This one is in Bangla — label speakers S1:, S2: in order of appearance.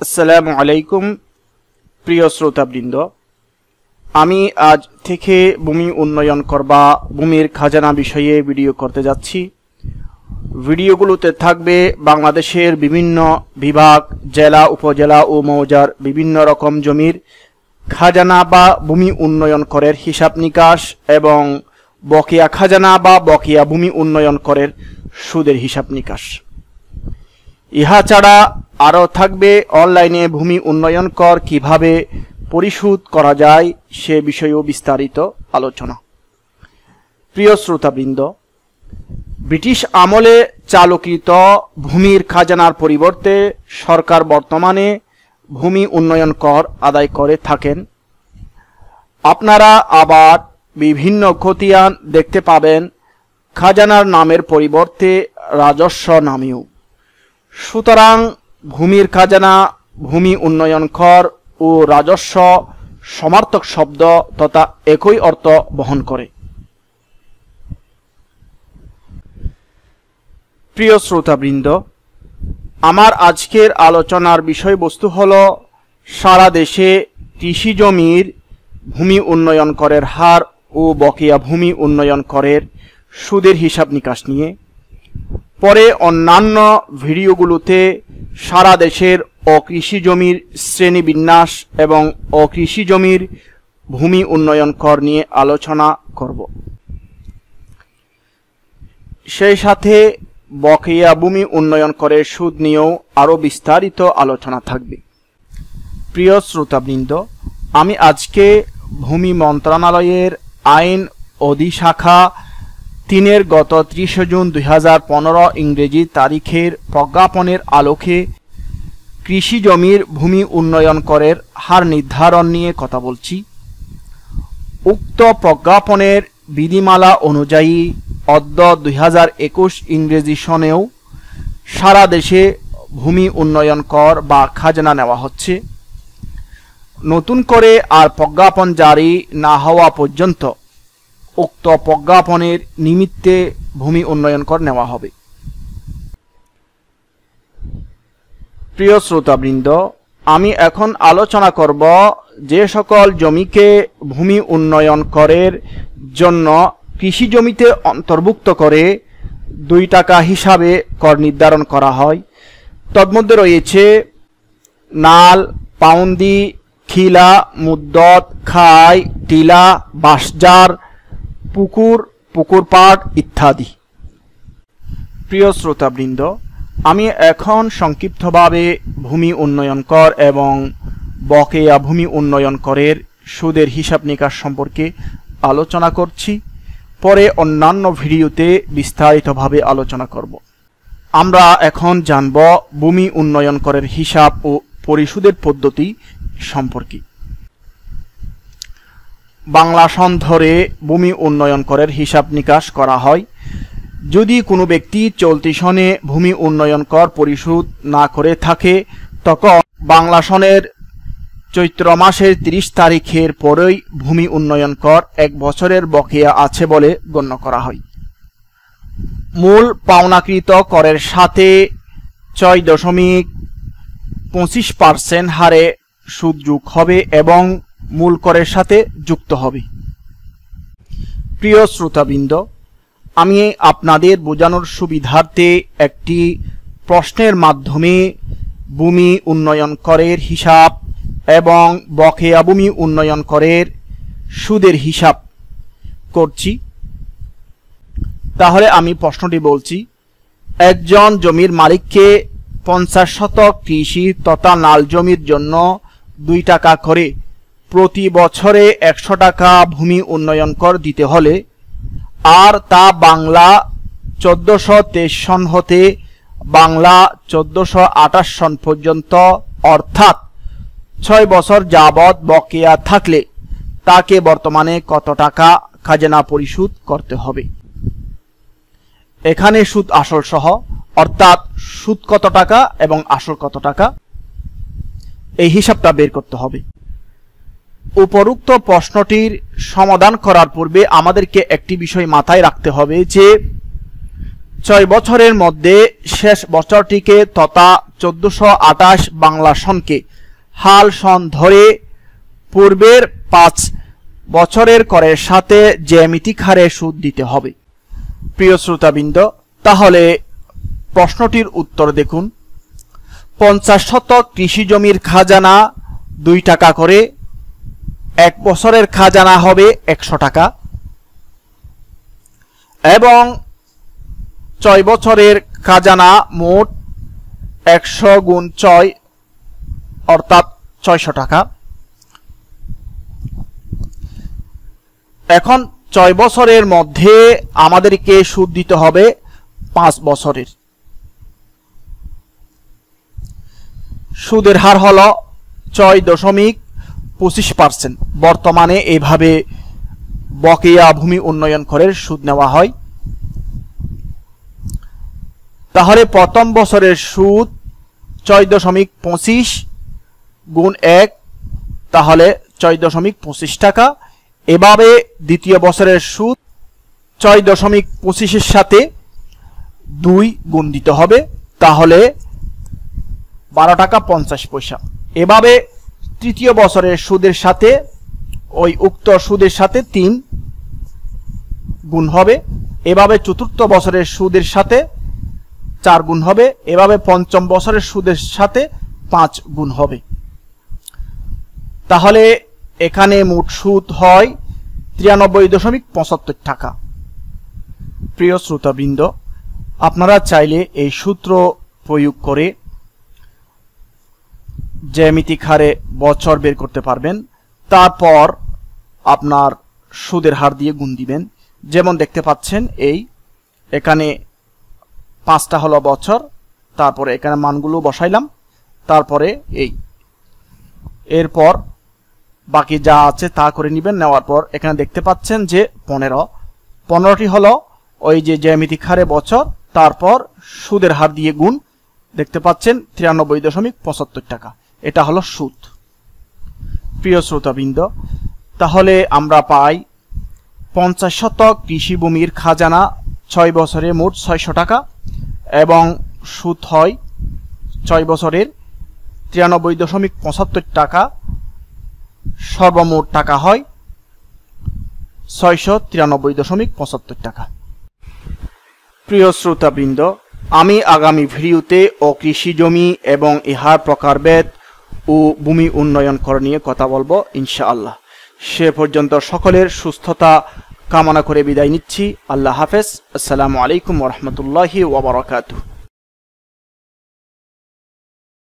S1: আসসালামু আলাইকুম, প্রিয় শ্রোতাবৃন্দ। আমি আজ থেকে ভূমি উন্নয়ন করবা, ভূমির খাজানা বিষয়ে ভিডিও করতে যাচ্ছি। ভিডিওগুলোতে থাকবে বাংলাদেশের বিভিন্ন বিভাগ, জেলা, উপজেলা ও মৌজার বিভিন্ন রকম জমির খাজানা বা ভূমি উন্নয়ন করের হিসাব নিকাশ এবং বকেয়া খাজানা বা বকেয়া ভূমি উন্নয়ন করের সুদের হিসাব নিকাশ। ইহা ছাড়া আরও থাকবে অনলাইনে ভূমি উন্নয়ন কর কীভাবে পরিশোধ করা যায় সে বিষয়েও বিস্তারিত আলোচনা। প্রিয় শ্রোতাবৃন্দ, ব্রিটিশ আমলে চালুকৃত ভূমির খাজানার পরিবর্তে সরকার বর্তমানে ভূমি উন্নয়ন কর আদায় করে থাকেন। আপনারা আবার বিভিন্ন খতিয়ান দেখতে পাবেন। খাজানার নামের পরিবর্তে রাজস্ব নামেও। সুতরাং ভূমির খাজানা, ভূমি উন্নয়ন কর ও রাজস্ব সমার্থক শব্দ তথা একই অর্থ বহন করে। প্রিয় শ্রোতাবৃন্দ, আমার আজকের আলোচনার বিষয়বস্তু হল সারা দেশে কৃষি জমির ভূমি উন্নয়ন করের হার ও বকেয়া ভূমি উন্নয়ন করের সুদের হিসাব নিকাশ নিয়ে। পরে অন্যান্য ভিডিওগুলোতে সারা দেশের অকৃষি জমির শ্রেণীবিন্যাস এবং অকৃষি জমির ভূমি উন্নয়ন কর নিয়ে আলোচনা করব। সেই সাথে বকেয়া ভূমি উন্নয়ন করের সুদ নিয়েও আরও বিস্তারিত আলোচনা থাকবে। প্রিয় শ্রোতাবৃন্দ, আমি আজকে ভূমি মন্ত্রণালয়ের আইন অধিশাখা তিনের গত ত্রিশে জুন দুই হাজার পনেরো ইংরেজি তারিখের প্রজ্ঞাপনের আলোকে কৃষি জমির ভূমি উন্নয়ন করের হার নির্ধারণ নিয়ে কথা বলছি। উক্ত প্রজ্ঞাপনের বিধিমালা অনুযায়ী অদ্য দুই হাজার একুশ ইংরেজি সনেও সারা দেশে ভূমি উন্নয়ন কর বা খাজনা নেওয়া হচ্ছে। নতুন করে আর প্রজ্ঞাপন জারি না হওয়া পর্যন্ত উক্ত প্রজ্ঞাপনের নিমিত্তে ভূমি উন্নয়ন কর নেওয়া হবে। প্রিয় শ্রোতাবৃন্দ, আমি এখন আলোচনা করব যে সকল জমিকে ভূমি উন্নয়ন করের জন্য কৃষি জমিতে অন্তর্ভুক্ত করে দুই টাকা হিসাবে কর নির্ধারণ করা হয়। তন্মধ্যে রয়েছে নাল, পাউন্দি, খিলা, মুদ্দত, খাই, টিলা বাঁশজার পুকুর পুকুর পাট ইত্যাদি। প্রিয় শ্রোতাবৃন্দ, আমি এখন সংক্ষিপ্তভাবে ভূমি উন্নয়ন কর এবং বকেয়া ভূমি উন্নয়ন করের সুদের হিসাব নিকাশ সম্পর্কে আলোচনা করছি। পরে অন্যান্য ভিডিওতে বিস্তারিতভাবে আলোচনা করব। আমরা এখন জানব ভূমি উন্নয়ন করের হিসাব ও পরিশোধের পদ্ধতি সম্পর্কে। বাংলা সন ধরে ভূমি উন্নয়ন করের হিসাব নিকাশ করা হয়। যদি কোনো ব্যক্তি চলতি সনে ভূমি উন্নয়ন কর পরিশোধ না করে থাকে, তখন বাংলা সনের চৈত্র মাসের তিরিশ তারিখের পরেই ভূমি উন্নয়ন কর এক বছরের বকেয়া আছে বলে গণ্য করা হয়। মূল পাওনাকৃত করের সাথে ছয় দশমিক পঁচিশ পার্সেন্ট হারে সুদ যোগ হবে এবং মূল করের সাথে যুক্ত হবে। প্রিয় শ্রোতাবৃন্দ, আমি আপনাদের বোঝানোর সুবিধার্থে একটি প্রশ্নের মাধ্যমে ভূমি উন্নয়ন করের হিসাব এবং বকেয়া ভূমি উন্নয়ন করের সুদের হিসাব করছি। তাহলে আমি প্রশ্নটি বলছি, একজন জমির মালিককে পঞ্চাশ শতক কৃষি তথা নাল জমির জন্য দুই টাকা করে প্রতি বছরে একশো টাকা ভূমি উন্নয়ন কর দিতে হলে আর তা বাংলা চোদ্দশো তেইশ সন হতে বাংলা চোদ্দশো আঠাশ সন পর্যন্ত, অর্থাৎ ছয় বছর যাবৎ বকেয়া থাকলে তাকে বর্তমানে কত টাকা খাজনা পরিশোধ করতে হবে? এখানে সুদ আসল সহ, অর্থাৎ সুদ কত টাকা এবং আসল কত টাকা? এই হিসাবটা বের করতে হবে। উপরুক্ত প্রশ্নটির সমাধান করার পূর্বে আমাদেরকে একটি বিষয় মাথায় রাখতে হবে যে ছয় বছরের মধ্যে শেষ বছরটিকে তথা চোদ্দশো আঠাশ বাংলা সনকে হাল সন ধরে পূর্বের পাঁচ বছরের করের সাথে জ্যামিতিক হারে সুদ দিতে হবে। প্রিয় শ্রোতাবৃন্দ, তাহলে প্রশ্নটির উত্তর দেখুন। পঞ্চাশ শতক কৃষি জমির খাজানা দুই টাকা করে এক বছরের খাজানা হবে একশো টাকা। এবং ছয় বছরের খাজানা মোট একশো গুণ ছয়, অর্থাৎ ছয়শো টাকা। এখন ছয় বছরের মধ্যে আমাদেরকে সুদ দিতে হবে পাঁচ বছরের। সুদের হার হল ছয় দশমিক পঁচিশ পার্সেন্ট। বর্তমানে এভাবে বকেয়া ভূমি উন্নয়ন করের সুদ নেওয়া হয়। তাহলে প্রথম বছরের সুদ ছয় দশমিক পঁচিশ গুণ এক, তাহলে ছয় দশমিক পঁচিশ টাকা। এভাবে দ্বিতীয় বছরের সুদ ছয় দশমিক পঁচিশের সাথে দুই গুণ দিতে হবে, তাহলে বারো টাকা পঞ্চাশ পয়সা। এভাবে তৃতীয় বছরের সুদের সাথে, ওই উক্ত সুদের সাথে তিন গুণ হবে। এভাবে চতুর্থ বছরের সুদের সাথে চার গুণ হবে। এভাবে পঞ্চম বছরের সুদের সাথে পাঁচ গুণ হবে। তাহলে এখানে মোট সুদ হয় তিরানব্বই দশমিক পঁচাত্তর টাকা। প্রিয় শ্রোতাবৃন্দ, আপনারা চাইলে এই সূত্র প্রয়োগ করে জ্যামিতিক হারে বছর বের করতে পারবেন। তারপর আপনার সুদের হার দিয়ে গুণ দিবেন। যেমন দেখতে পাচ্ছেন, এই এখানে পাঁচটা হলো বছর, তারপরে এখানে মানগুলো বসাইলাম, তারপরে এই। এরপর বাকি যা আছে তা করে নেবেন, নেওয়ার পর এখানে দেখতে পাচ্ছেন যে পনেরো। পনেরোটি হলো ওই যে জ্যামিতিক হারে বছর, তারপর সুদের হার দিয়ে গুণ, দেখতে পাচ্ছেন, তিরানব্বই দশমিক পঁচাত্তর টাকা। এটা হলো সুদ প্রিয় শ্রোতাবৃন্দ, তাহলে আমরা পাই পঞ্চাশ শতক কৃষি ভূমির খাজানা, ছয় বছরে মোট ছয়শো টাকা এবং সুদ হয় ছয় বছরের তিরানব্বই দশমিক পঁচাত্তর টাকা। সর্বমোট টাকা হয় ছয়শো তিরানব্বই দশমিক পঁচাত্তর টাকা। প্রিয় শ্রোতাবৃন্দ, আমি আগামী ভিডিওতে অকৃষি জমি এবং ইহার প্রকারভেদ ও ভূমি উন্নয়ন কর নিয়ে কথা বলব, ইনশাআল্লাহ। সে পর্যন্ত সকলের সুস্থতা কামনা করে বিদায় নিচ্ছি। আল্লাহ হাফেজ। আসসালামু আলাইকুম ওরহমতুল্লাহি ওবরাকাতুহ